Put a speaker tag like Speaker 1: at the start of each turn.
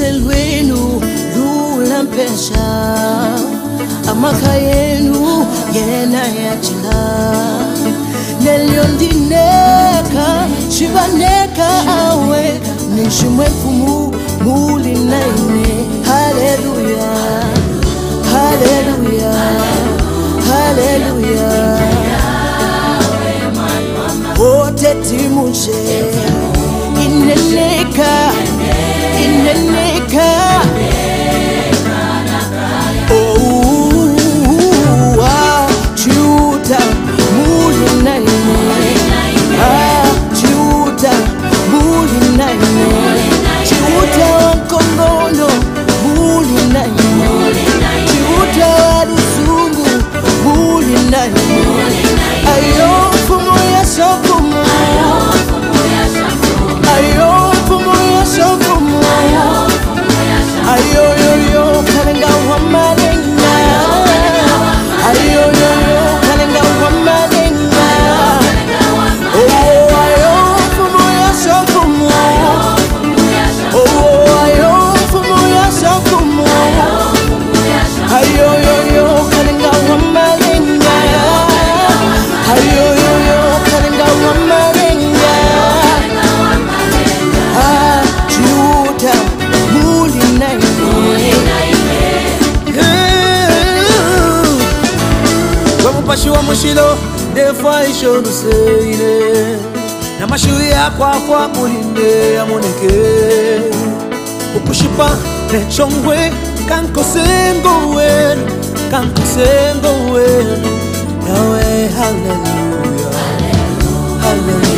Speaker 1: Yesu lwenu lulampesha amaka yenu yena yachika nelyondineka shivaneka awe. Nishimwe mfumu muli naine. Haleluya haleluya haleluya wote timushe ineneka Ayo, Ai, eu fumo a shampoo Ai, oh, eu a shampoo
Speaker 2: pashiwa mushilo defa isho ishoruseile namashiri yakwakwa mulinde yamoneke ukushipa nechongwe kankosengo wenu kankosengo wenu nawe haleluya haleluya